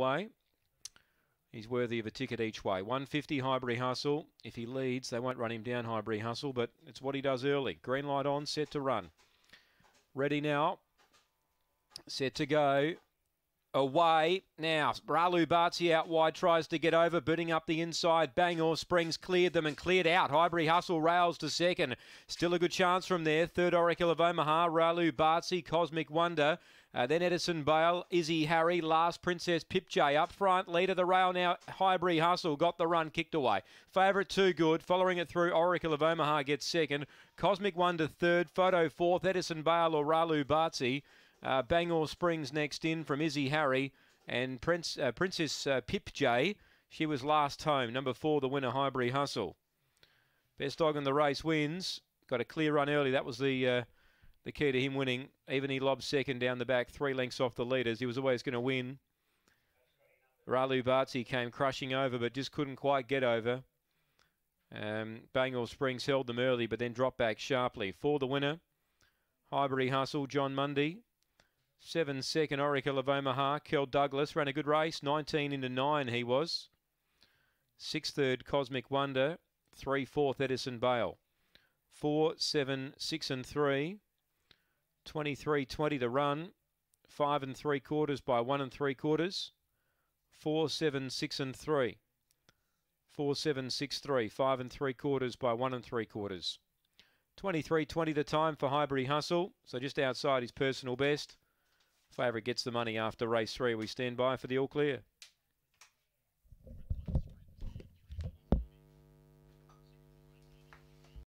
way. He's worthy of a ticket each way. 150 Highbury Hustle. If he leads, they won't run him down, Highbury Hustle, but it's what he does early. Green light on, set to run. Ready now. Set to go. Away now. Ralu Bartzi out wide tries to get over, booting up the inside. Bangor Springs cleared them and cleared out. Highbury Hustle rails to second. Still a good chance from there. Third Oracle of Omaha. Ralu Bartzi, Cosmic Wonder. Uh, then Edison Bale, Izzy Harry, last Princess Pipjay up front. Lead of the rail now, Highbury Hustle got the run kicked away. Favourite too good, following it through Oracle of Omaha gets second. Cosmic Wonder third, Photo fourth, Edison Bale or Ralu Bartzi. Uh, Bangor Springs next in from Izzy Harry and Prince uh, Princess uh, Pipjay. She was last home. Number four, the winner, Highbury Hustle. Best dog in the race wins. Got a clear run early. That was the uh, the key to him winning. Even he lobbed second down the back, three lengths off the leaders. He was always going to win. Ralu Bartzi came crushing over, but just couldn't quite get over. Um, Bangor Springs held them early, but then dropped back sharply. For the winner, Highbury Hustle, John Mundy. Seven second Oracle of Omaha. Kel Douglas ran a good race. 19 into 9 he was. Six third Cosmic Wonder. Three fourth Edison Bale. Four, seven, six and three. 23 20 to run. Five and three quarters by one and three quarters. Four, seven, six and three. Four, seven, six, three. Five and three quarters by one and three quarters. 23 20 the time for Highbury Hustle. So just outside his personal best. Favourite gets the money after race three. We stand by for the all clear.